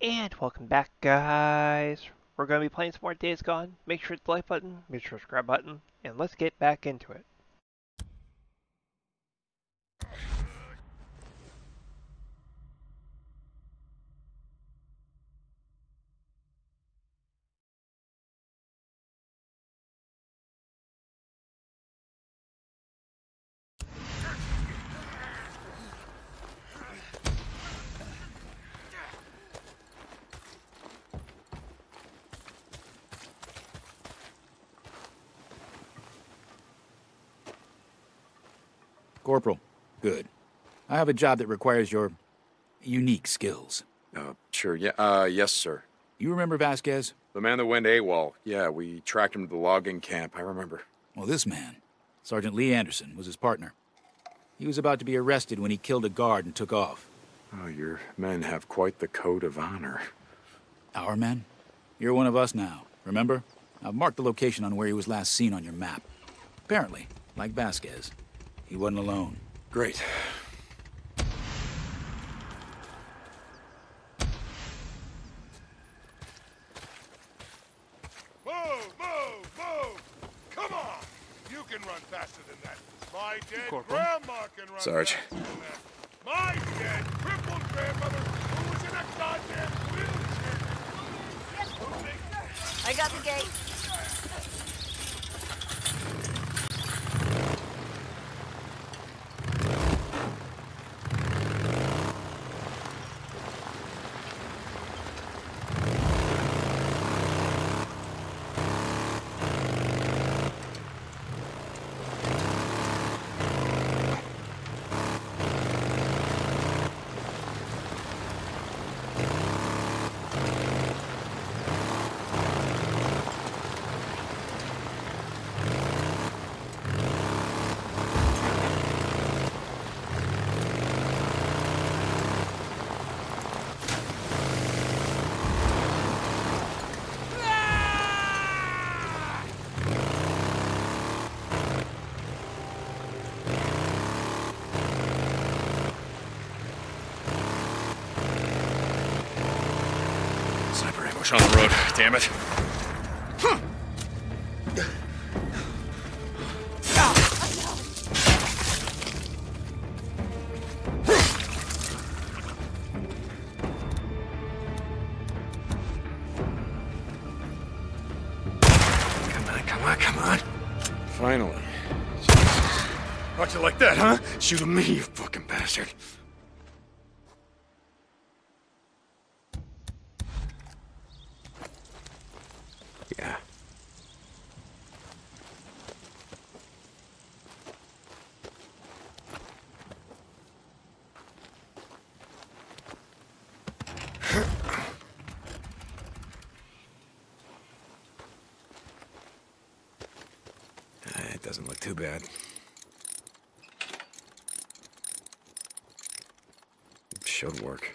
And welcome back, guys. We're going to be playing some more Days Gone. Make sure the like button, make sure the subscribe button, and let's get back into it. Corporal, good. I have a job that requires your unique skills. Uh, sure, yeah, uh, yes, sir. You remember Vasquez? The man that went AWOL. Yeah, we tracked him to the logging camp, I remember. Well, this man, Sergeant Lee Anderson, was his partner. He was about to be arrested when he killed a guard and took off. Oh, your men have quite the code of honor. Our men? You're one of us now, remember? I've marked the location on where he was last seen on your map. Apparently, like Vasquez, he wasn't alone. Great. Move, move, move! Come on! You can run faster than that. My dead Corporal. grandma can run Sarge. faster than that. My dead crippled grandmother who was in a goddamn wheelchair. I got the gate. Ambush on the road, damn it. Come on, come on, come on. Finally. Jesus. Thought you like that, huh? Shoot at me, you fucking bastard. Yeah. Uh, It doesn't look too bad. Should work.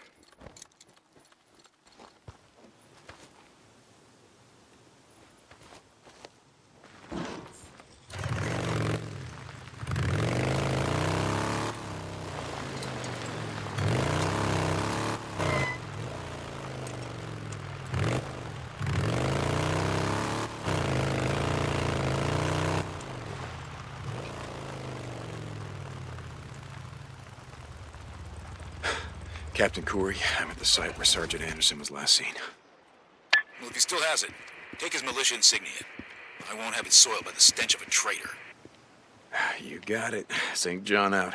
Captain Corey, I'm at the site where Sergeant Anderson was last seen. Well, if he still has it, take his militia insignia. I won't have it soiled by the stench of a traitor. You got it. St. John out.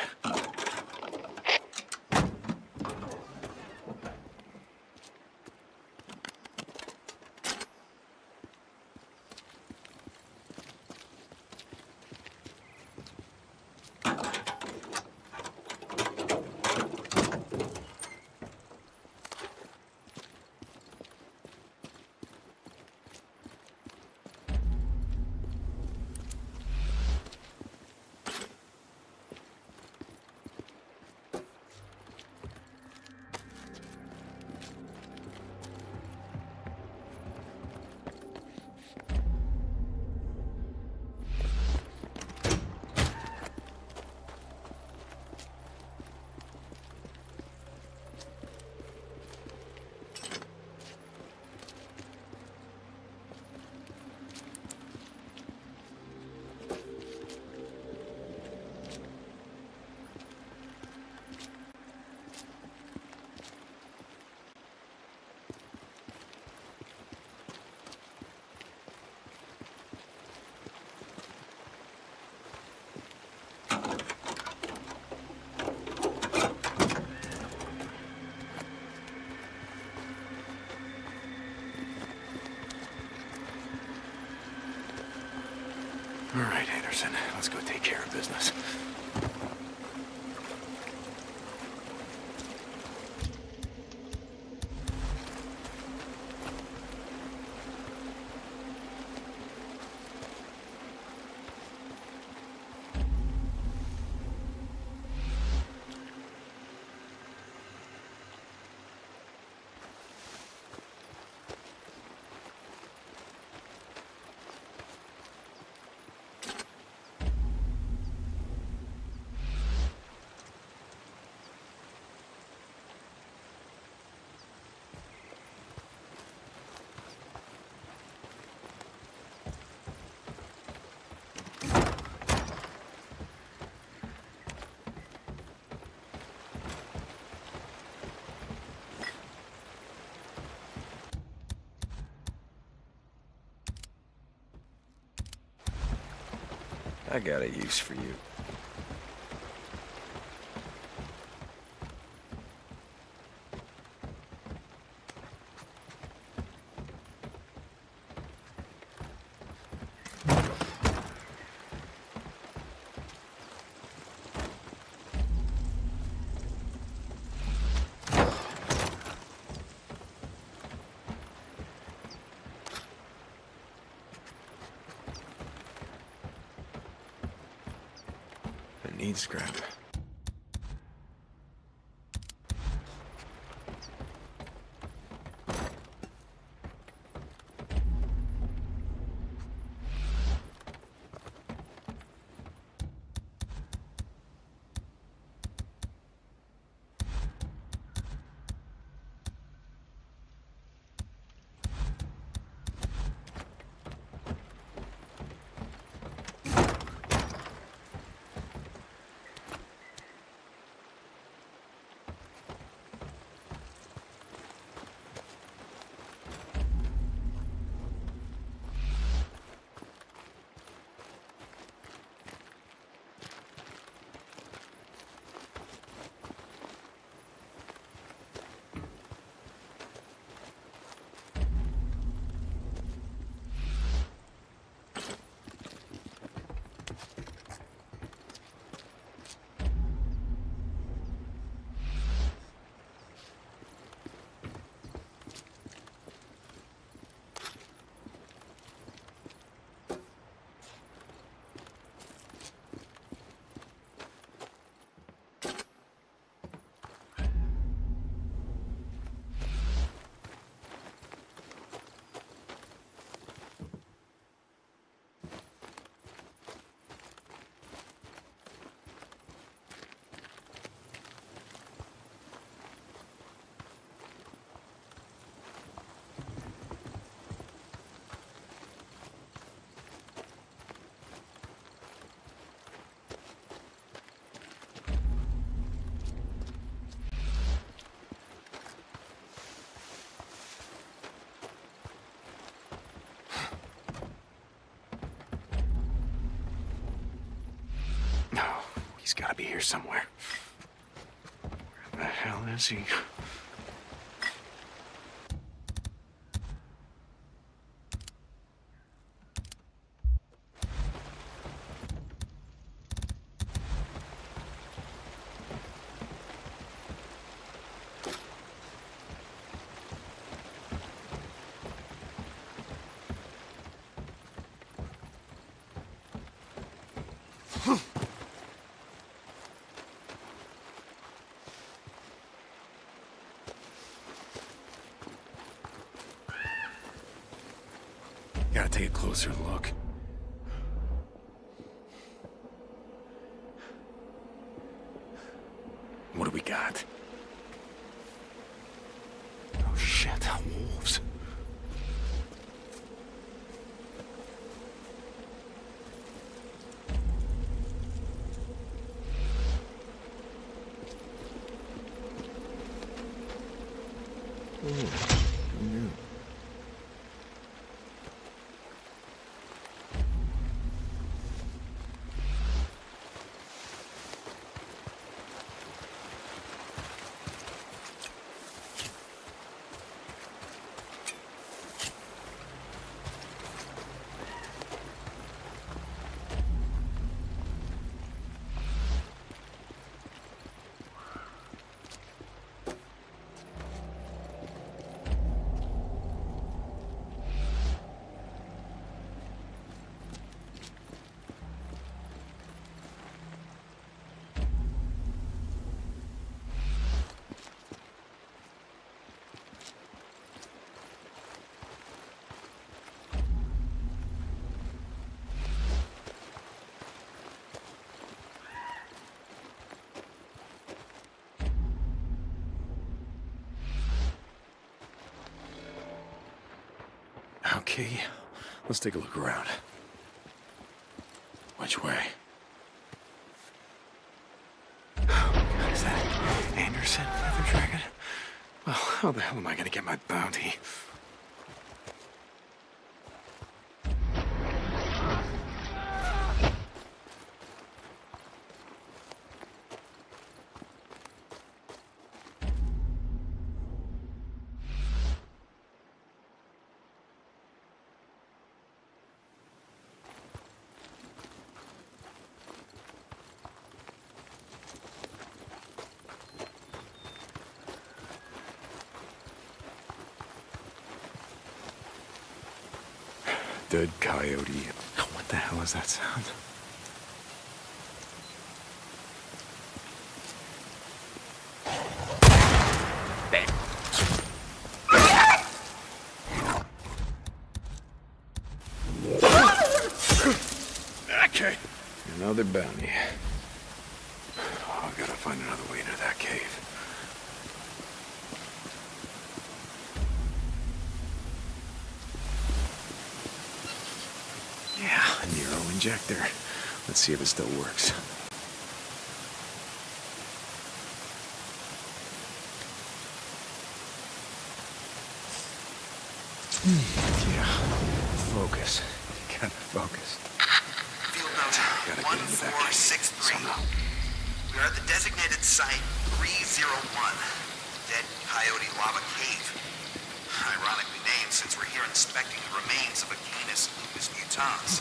Anderson, let's go take care of business. I got a use for you. Need scrap. No, he's gotta be here somewhere. Where the hell is he? Gotta take a closer look. What do we got? Oh shit, wolves. Key. Let's take a look around. Which way? Is that Anderson, Feather Dragon? Well, how the hell am I gonna get my bounty? Dead coyote. What the hell is that sound? Okay. Another bounty. Oh, I gotta find another way into that cave. Yeah, a Nero injector. Let's see if it still works. Hmm, Yeah, focus. You gotta focus. Field note Gotta get into that cave 1463. We are at the designated site 301, Dead Coyote Lava Cave. Ironically named since we're here inspecting the remains of a Canis lupus mutans.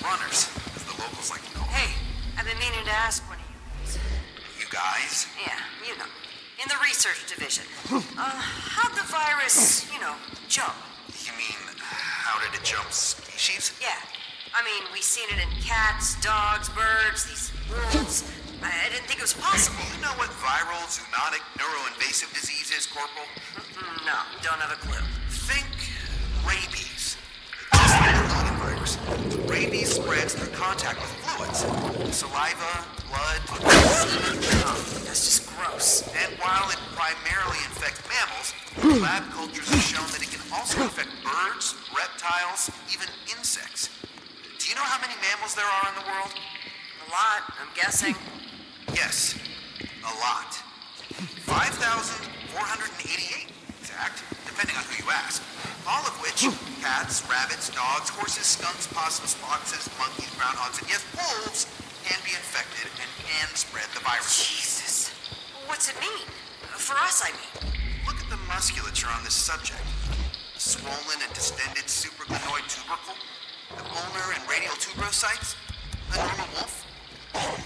Runners, as the locals like to call. Hey, I've been meaning to ask one of you guys. You guys? Yeah, you know, in the research division. Uh, how'd the virus, you know, jump? You mean, how did it jump species? Yeah, I mean, we've seen it in cats, dogs, birds, these wolves. I, I didn't think it was possible. You know what viral, zoonotic, neuroinvasive disease is, Corporal? Mm, No, don't have a clue. Think rabies. Rabies spreads through contact with fluids. Saliva, blood. That's just gross. And while it primarily infects mammals, lab cultures have shown that it can also affect birds, reptiles, even insects. Do you know how many mammals there are in the world? A lot, I'm guessing. Yes, a lot. 5,488 exact, depending on who you ask. All of which, cats, rabbits, dogs, horses, skunks, possums, foxes, monkeys, groundhogs, and yes, wolves, can be infected and can spread the virus. Jesus. What's it mean? For us, I mean. Look at the musculature on this subject. Swollen and distended supraglenoid tubercle, the ulnar and radial tuberosities, the normal wolf.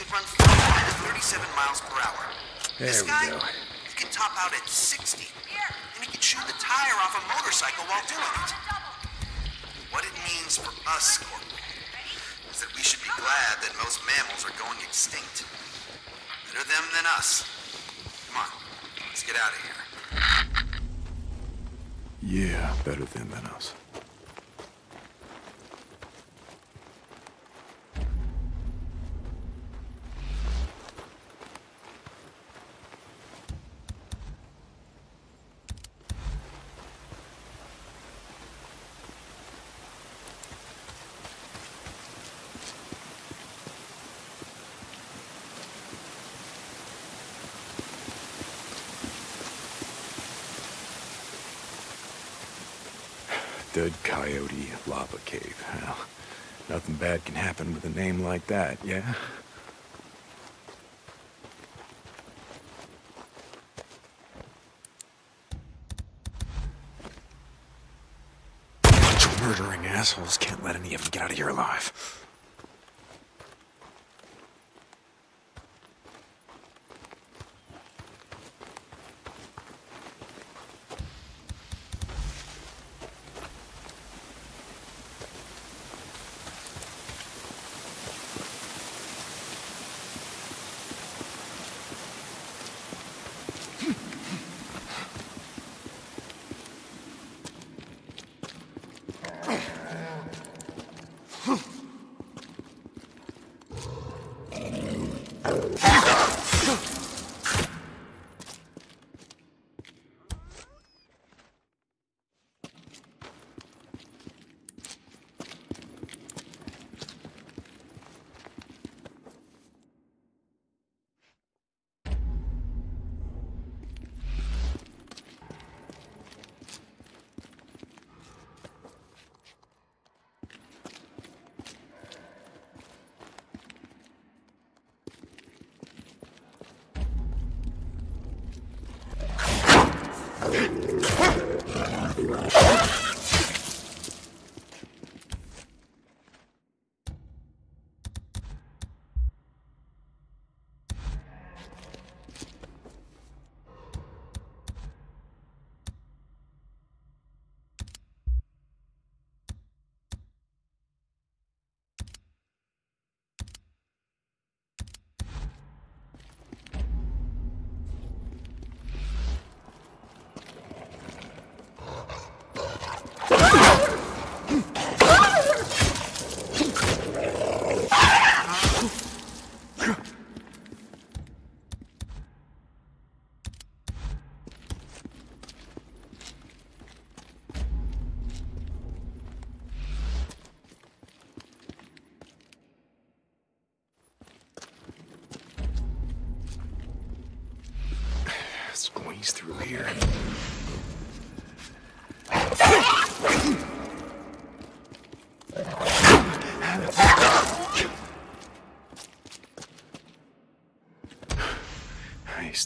It runs 37 miles per hour. There this we guy, go. he can top out at 60. And he can shoot the tire off a motorcycle while doing it. What it means for us, Corporal, is that we should be glad that most mammals are going extinct. Better them than us. Come on, let's get out of here. Yeah, better them than us. Dead Coyote Lava Cave. Well, nothing bad can happen with a name like that, yeah? Bunch of murdering assholes can't let any of them get out of here alive. Thank you.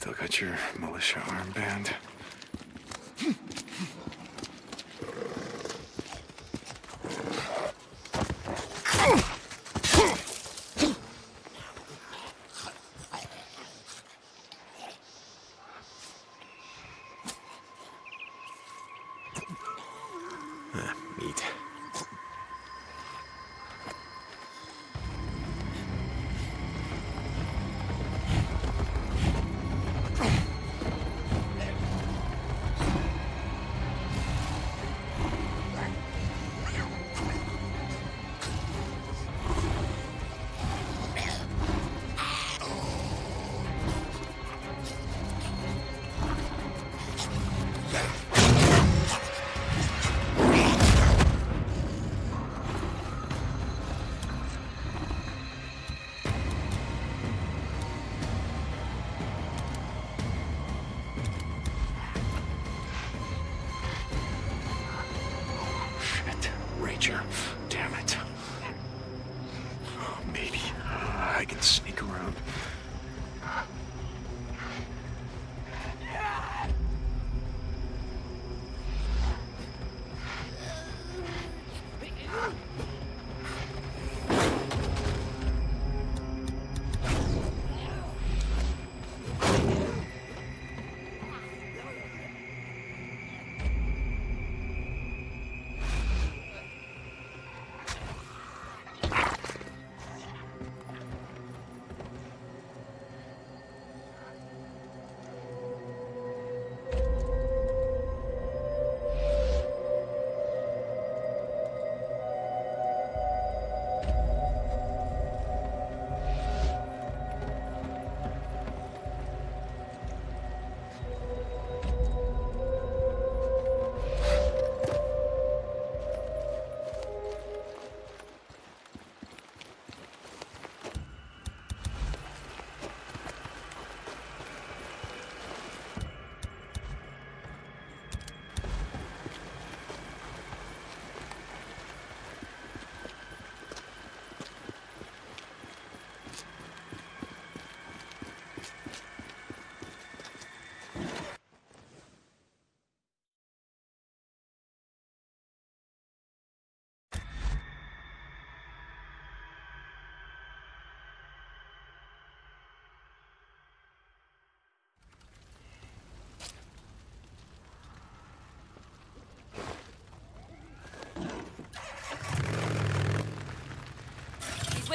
Still got your militia armband?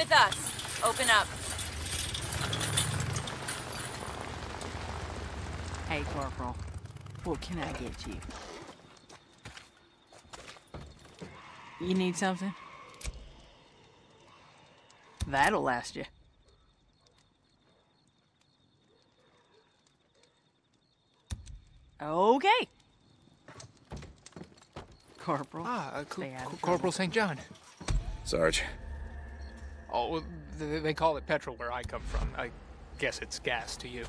With us. Open up. Hey, Corporal. What can I get you? You need something? That'll last you. Okay. Corporal. Ah, uh, Co- stay out of Co- trouble. Corporal St. John. Sarge. Oh, they call it petrol where I come from. I guess it's gas to you.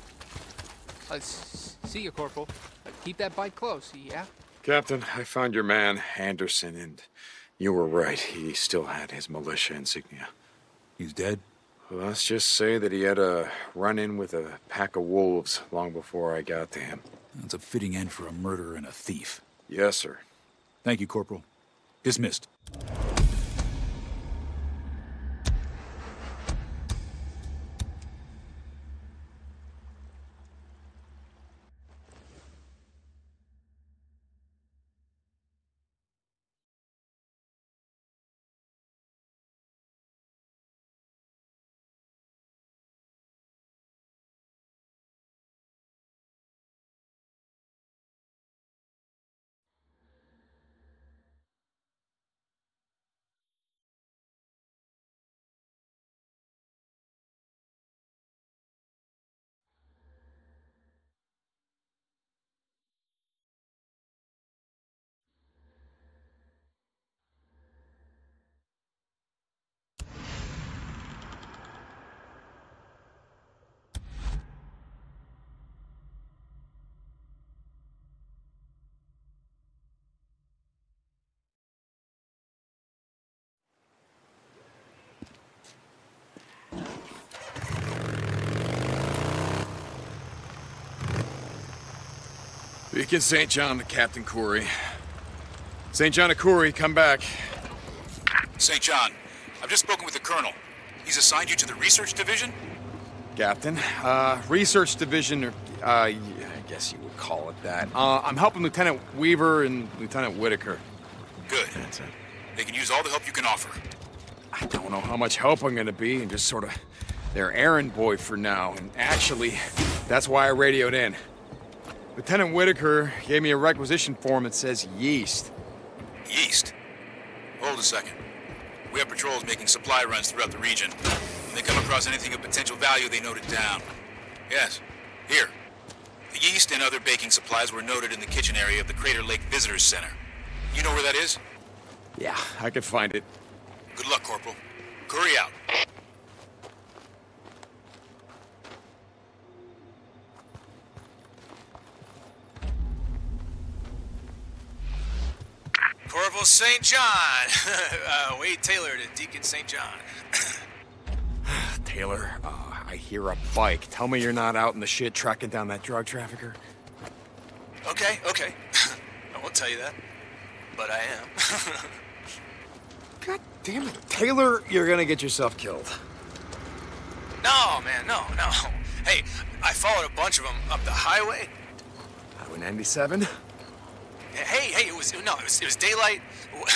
Uh, see you, Corporal. Uh, keep that bike close, yeah? Captain, I found your man, Anderson, and you were right. He still had his militia insignia. He's dead? Well, let's just say that he had a run in with a pack of wolves long before I got to him. That's a fitting end for a murderer and a thief. Yes, sir. Thank you, Corporal. Dismissed. Deacon St. John to Captain Corey. St. John to Corey, come back. St. John, I've just spoken with the Colonel. He's assigned you to the Research Division? Captain. Uh, Research Division, or, uh, I guess you would call it that. Uh, I'm helping Lieutenant Weaver and Lieutenant Whitaker. Good. That's it. They can use all the help you can offer. I don't know how much help I'm gonna be, and just sort of their errand boy for now. And actually, that's why I radioed in. Lieutenant Whitaker gave me a requisition form that says yeast. Yeast. Hold a second. We have patrols making supply runs throughout the region. When they come across anything of potential value, they note it down. Yes. Here. The yeast and other baking supplies were noted in the kitchen area of the Crater Lake Visitors Center. You know where that is? Yeah, I could find it. Good luck, Corporal. Curry out. Corporal St. John. uh, Wade Taylor to Deacon St. John. Taylor, uh, I hear a bike. Tell me you're not out in the shit tracking down that drug trafficker. Okay, okay. I won't tell you that, but I am. God damn it. Taylor, you're gonna get yourself killed. no, man, no, no. Hey, I followed a bunch of them up the highway. Highway 97? Hey, hey, it was no, it was, it was daylight.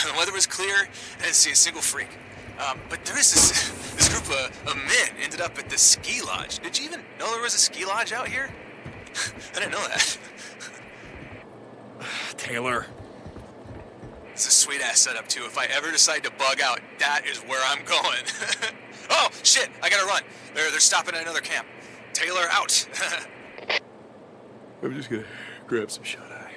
The weather was clear. I didn't see a single freak. Um, but there is this this group of, of men ended up at the ski lodge. Did you even know there was a ski lodge out here? I didn't know that. Taylor. It's a sweet ass setup too. If I ever decide to bug out, that is where I'm going. oh shit! I gotta run. They're they're stopping at another camp. Taylor out. I'm just gonna grab some shut eye.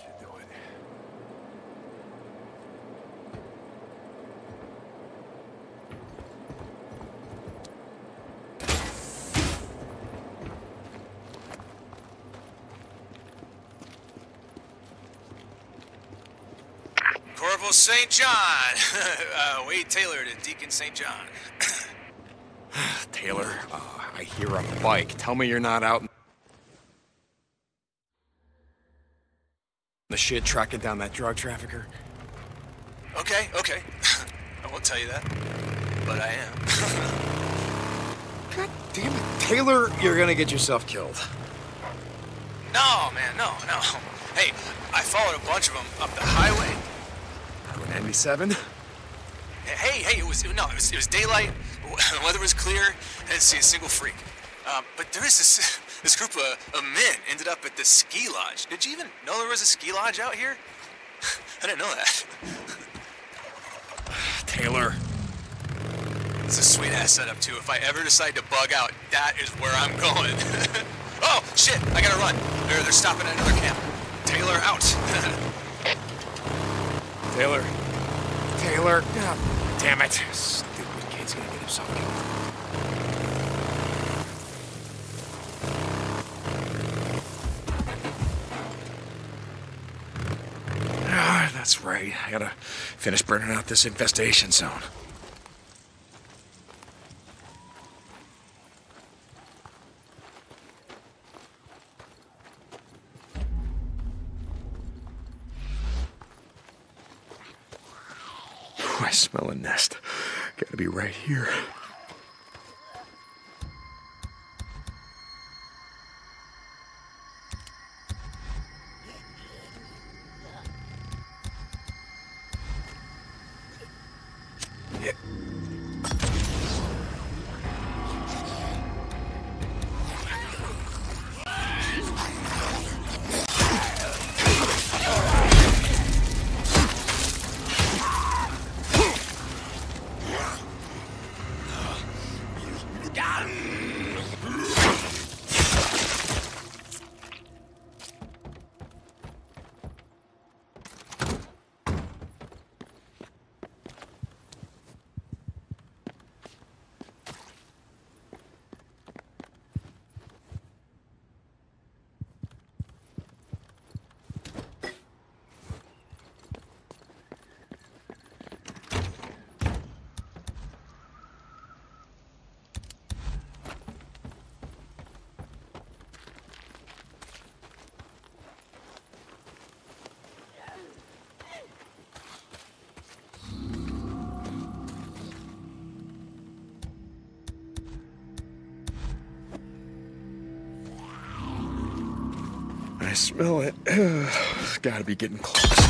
Should do it. Corporal St. John. uh, Wade Taylor to Deacon St. John. Taylor, uh, I hear a bike. Tell me you're not out the shit tracking down that drug trafficker. Okay, okay. I won't tell you that, but I am. God damn it. Taylor, you're gonna get yourself killed. no, man, no, no. Hey, I followed a bunch of them up the highway. Highway 97? Hey, hey, it was no, it was, it was daylight. The weather was clear. I didn't see a single freak. Um, but there is this this group of, of men ended up at the ski lodge. Did you even know there was a ski lodge out here? I didn't know that. Taylor. It's a sweet ass setup too. If I ever decide to bug out, that is where I'm going. oh shit! I gotta run. They're they're stopping at another camp. Taylor out. Taylor. Taylor. Oh, damn it. Stupid kid's gonna get himself killed. Ah, that's right. I gotta finish burning out this infestation zone. I smell a nest. Gotta be right here. I smell it. It's gotta be getting close.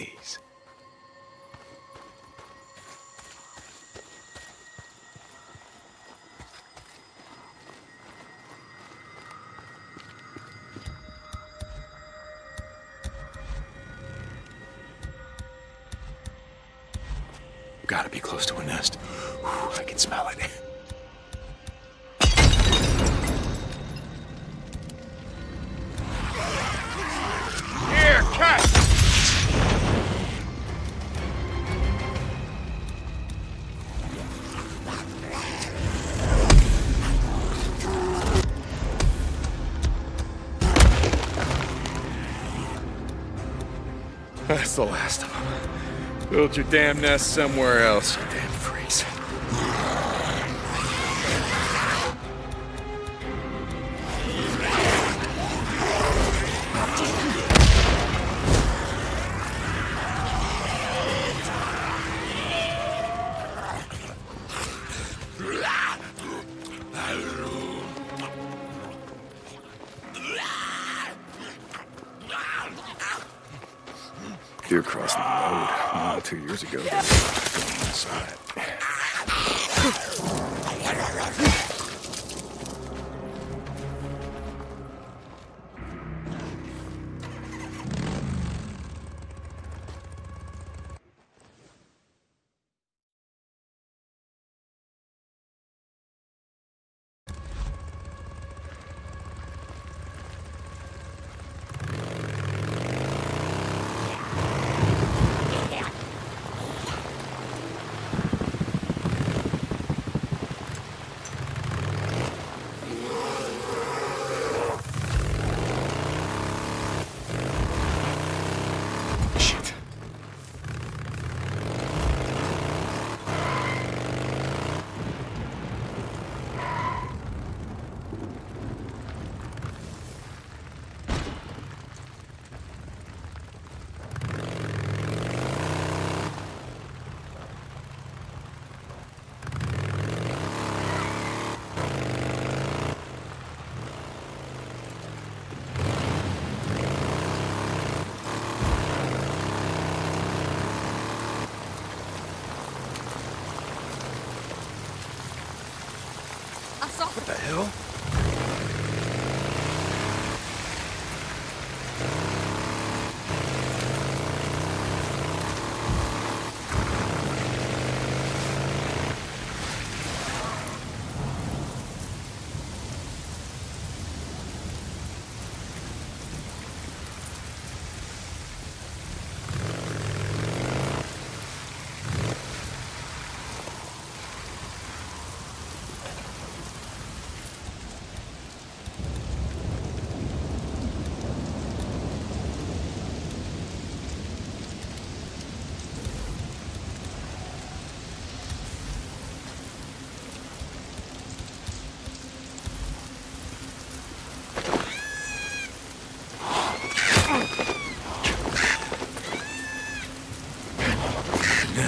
These. Gotta be close to a nest. Whew, I can smell it. Build your damn nest somewhere else,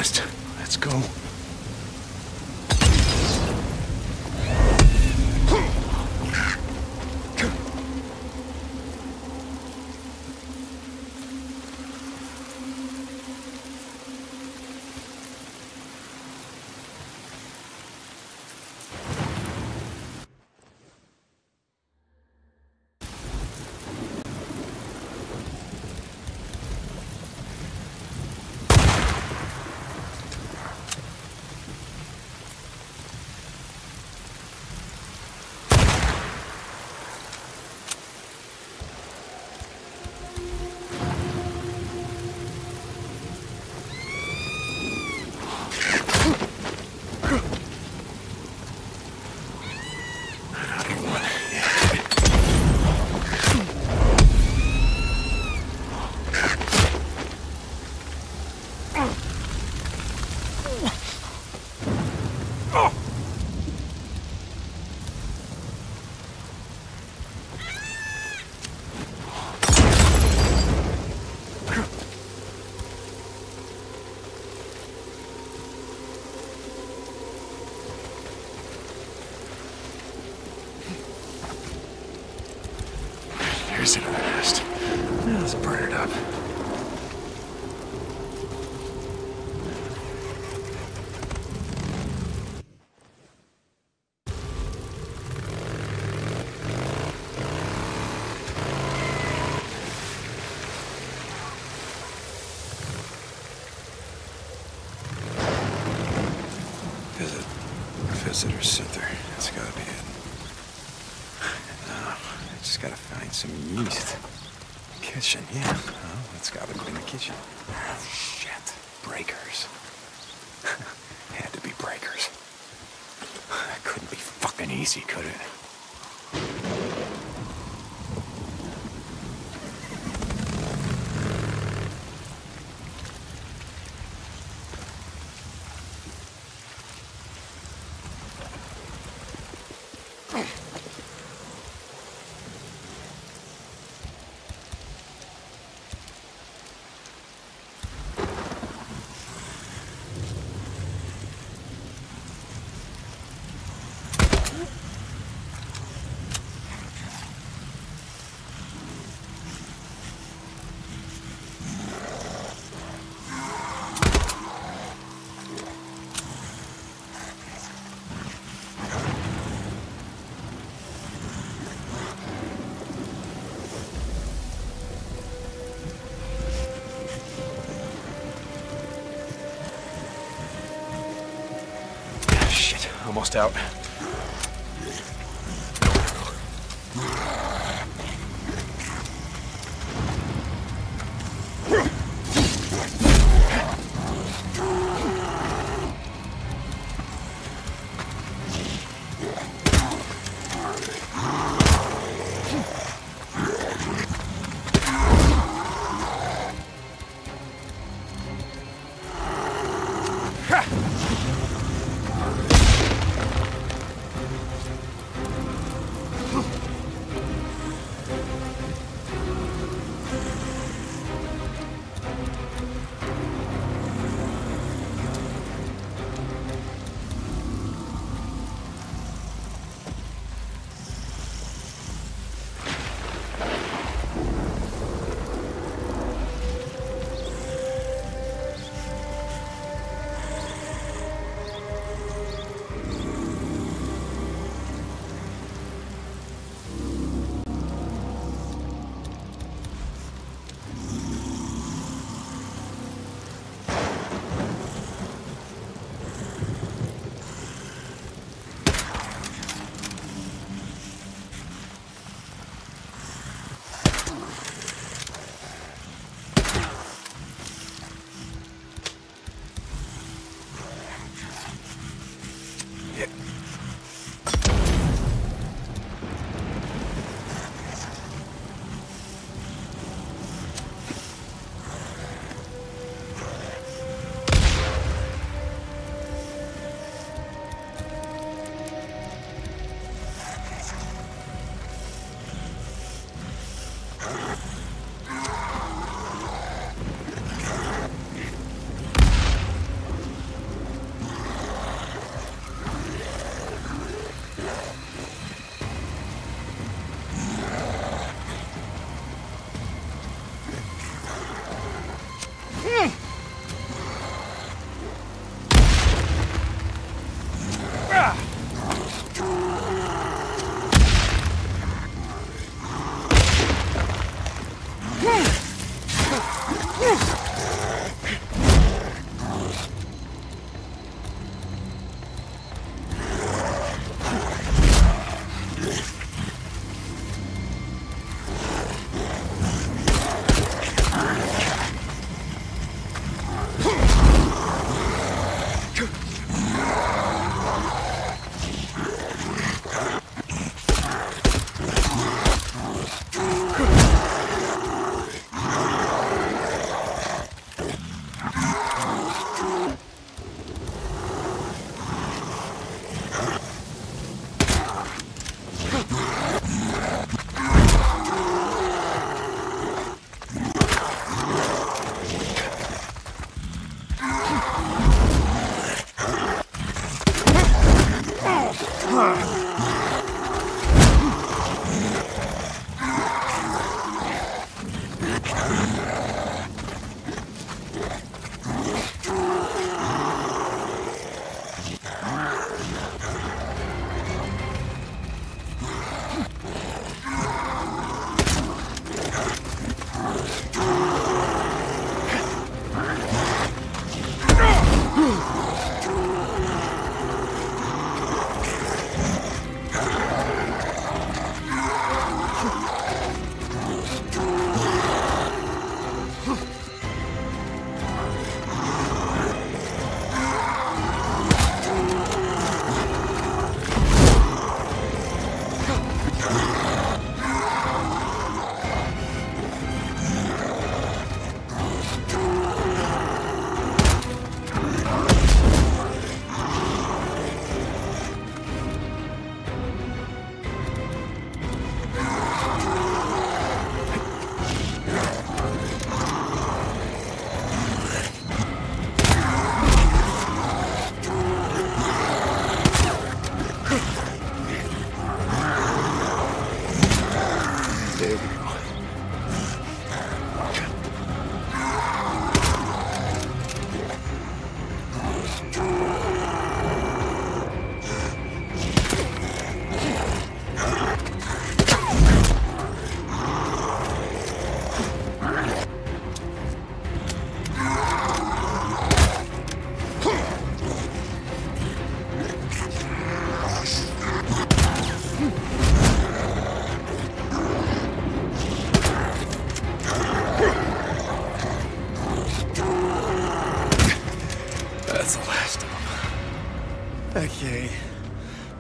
podcast. kitchen, yeah. Well, it's gotta be in the kitchen. Almost out.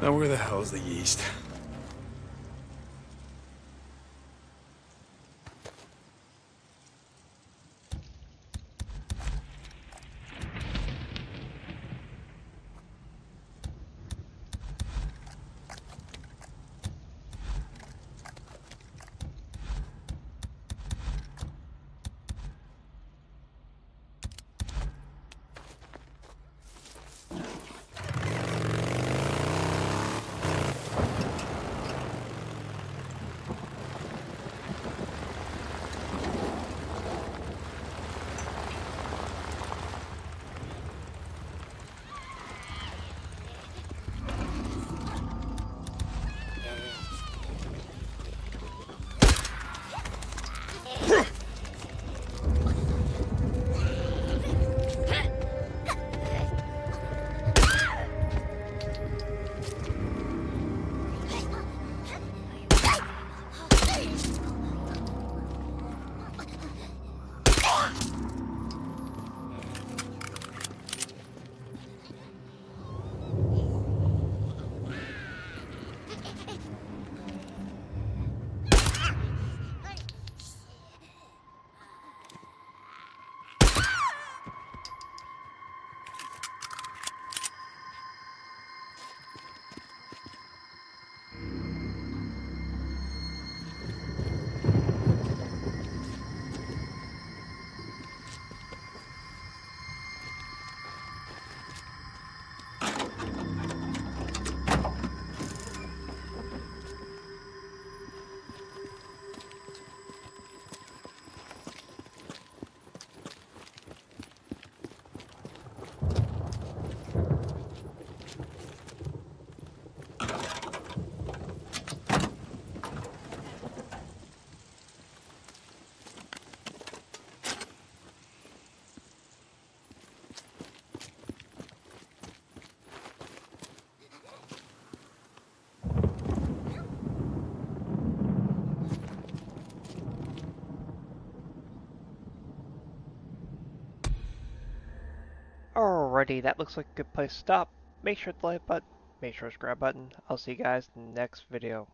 Now where the hell's the yeast? That looks like a good place to stop. Make sure to like button, make sure to subscribe button. I'll see you guys in the next video.